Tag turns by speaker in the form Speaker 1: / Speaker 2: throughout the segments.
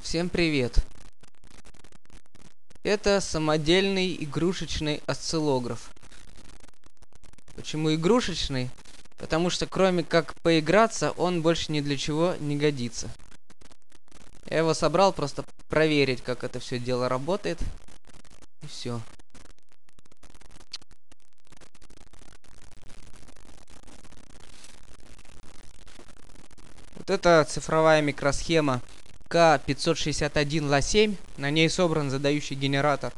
Speaker 1: Всем привет! Это самодельный игрушечный осциллограф. Почему игрушечный? Потому что кроме как поиграться, он больше ни для чего не годится. Я его собрал просто проверить, как это все дело работает. И все. Вот это цифровая микросхема К561Ла7. На ней собран задающий генератор.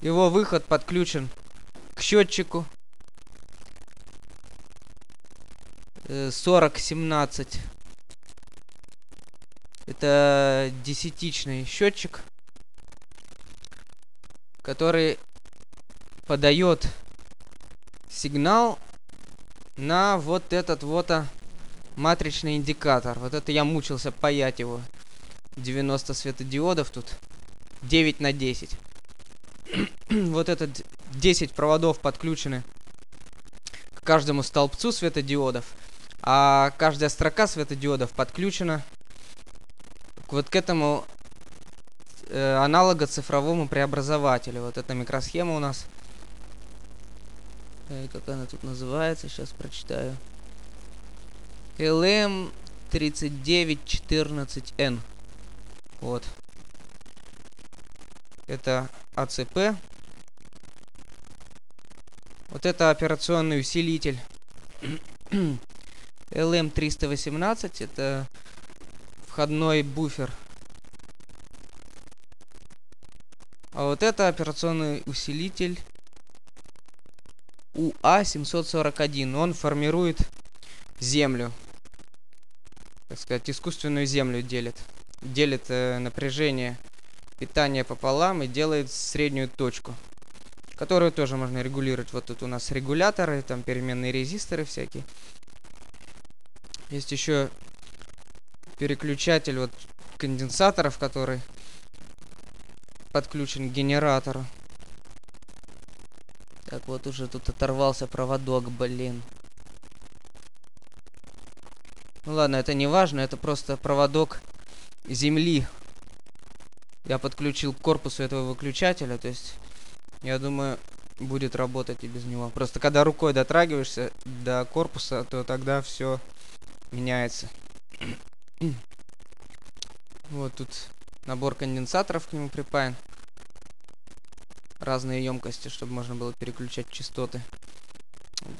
Speaker 1: Его выход подключен к счетчику 4017. Э, Это десятичный счетчик, который подает сигнал на вот этот вот матричный индикатор. Вот это я мучился паять его. 90 светодиодов тут. 9 на 10. вот этот 10 проводов подключены к каждому столбцу светодиодов. А каждая строка светодиодов подключена вот к этому э, аналога цифровому преобразователю. Вот эта микросхема у нас Э, как она тут называется, сейчас прочитаю. LM3914N. Вот. Это АЦП. Вот это операционный усилитель. LM318 это входной буфер. А вот это операционный усилитель УА-741. Он формирует землю. Так сказать, искусственную землю делит. Делит э, напряжение питания пополам и делает среднюю точку. Которую тоже можно регулировать. Вот тут у нас регуляторы, там переменные резисторы всякие. Есть еще переключатель вот конденсаторов, который подключен к генератору. Так, вот уже тут оторвался проводок, блин. Ну ладно, это не важно, это просто проводок земли. Я подключил к корпусу этого выключателя, то есть, я думаю, будет работать и без него. Просто когда рукой дотрагиваешься до корпуса, то тогда все меняется. вот тут набор конденсаторов к нему припаян разные емкости, чтобы можно было переключать частоты.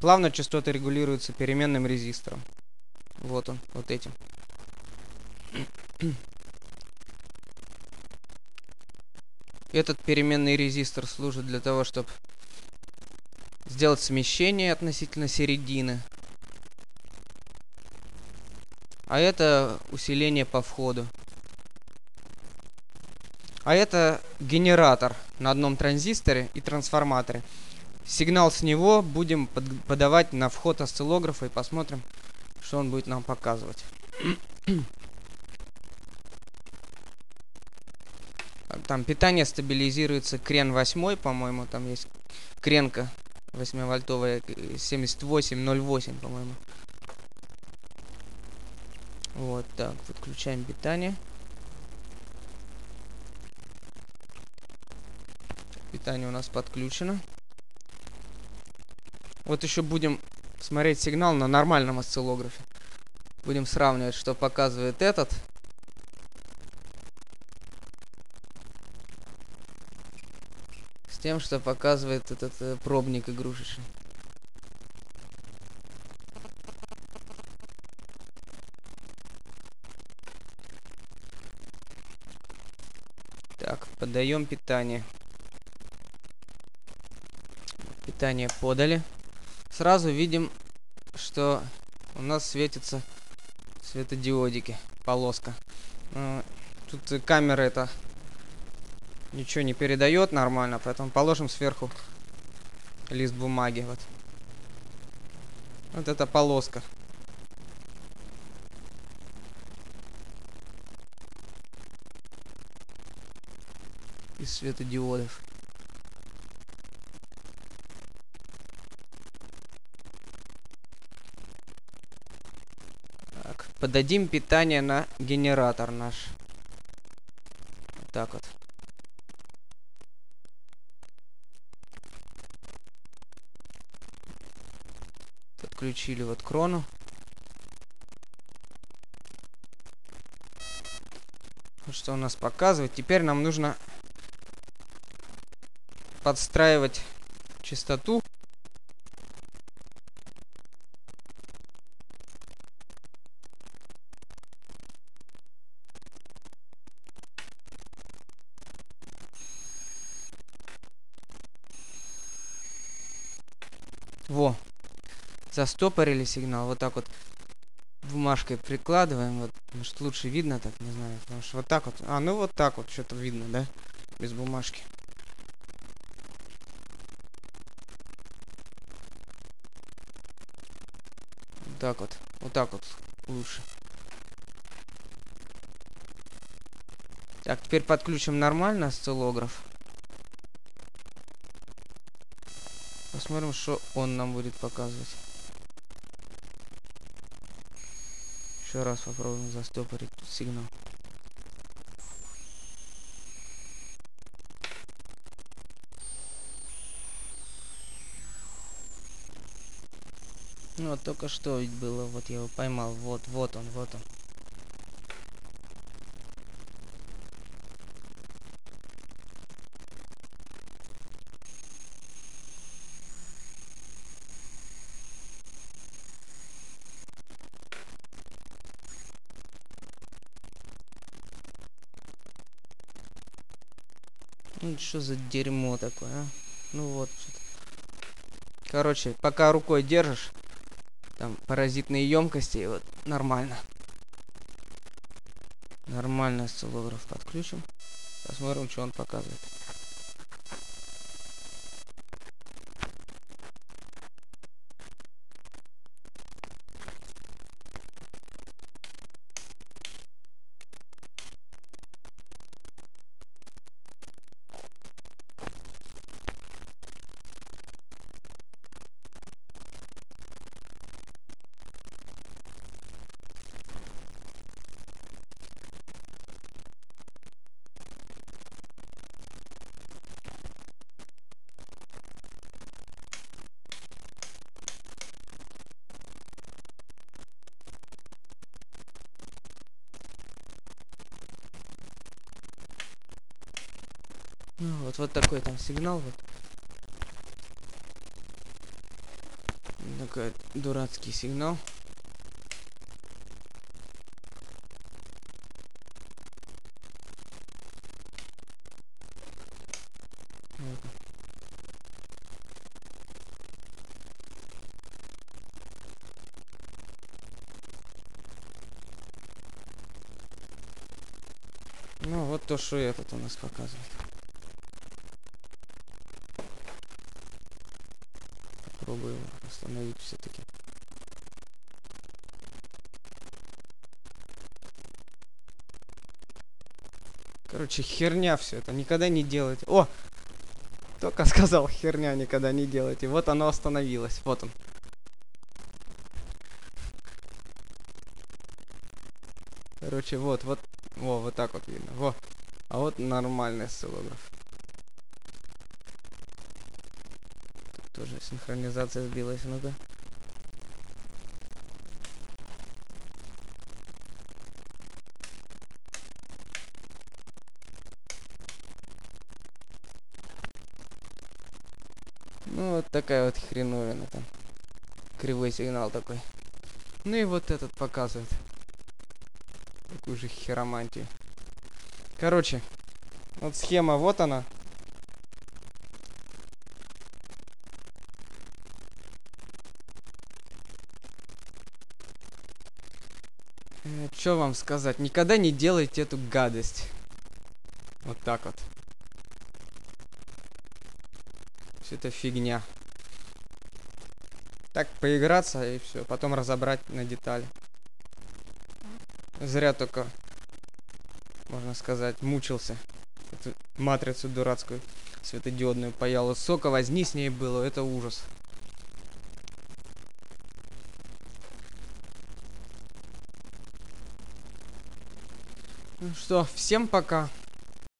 Speaker 1: Плавно частоты регулируются переменным резистором. Вот он, вот этим. Этот переменный резистор служит для того, чтобы сделать смещение относительно середины. А это усиление по входу. А это генератор на одном транзисторе и трансформаторе. Сигнал с него будем под подавать на вход осциллографа и посмотрим, что он будет нам показывать. Там питание стабилизируется крен 8, по-моему, там есть кренка 8-вольтовая 7808, по-моему. Вот так, подключаем питание. Питание у нас подключено. Вот еще будем смотреть сигнал на нормальном осциллографе. Будем сравнивать, что показывает этот. С тем, что показывает этот э, пробник игрушечный. Так, подаем питание. Питание подали. Сразу видим, что у нас светится светодиодики, полоска. Ну, тут камера это ничего не передает нормально, поэтому положим сверху лист бумаги. Вот, вот эта полоска. Из светодиодов. Подадим питание на генератор наш. Вот так вот. Подключили вот крону. Что у нас показывает. Теперь нам нужно подстраивать частоту. Во. Застопорили сигнал. Вот так вот бумажкой прикладываем. Вот, может, лучше видно так, не знаю. Потому что вот так вот. А, ну вот так вот что-то видно, да? Без бумажки. Вот так вот. Вот так вот лучше. Так, теперь подключим нормально осциллограф. Посмотрим, что он нам будет показывать. Еще раз попробуем застопорить сигнал. Ну, вот только что ведь было, вот я его поймал, вот, вот он, вот он. Ну что за дерьмо такое, а? Ну вот. Короче, пока рукой держишь, там паразитные емкости, вот нормально. Нормально осциллограф подключим. Посмотрим, что он показывает. Ну, вот, вот такой там сигнал. Вот. Такой дурацкий сигнал. Ну, вот то, что этот у нас показывает. Попробую остановить все-таки. Короче, херня все это. Никогда не делайте. О! Только сказал херня никогда не делайте. Вот оно остановилось. Вот он. Короче, вот, вот. Во, вот так вот видно. Во. А вот нормальный осциллограф. Тут тоже синхронизация сбилась. Ну-ка. Ну, вот такая вот хреновина там. Кривой сигнал такой. Ну и вот этот показывает. Такую же херомантию. Короче, вот схема, вот она. Что вам сказать? Никогда не делайте эту гадость. Вот так вот. Все это фигня. Так поиграться и все, потом разобрать на детали. Зря только, можно сказать, мучился. Эту матрицу дурацкую светодиодную паял. Сока возни с ней было, это ужас. Что, всем пока.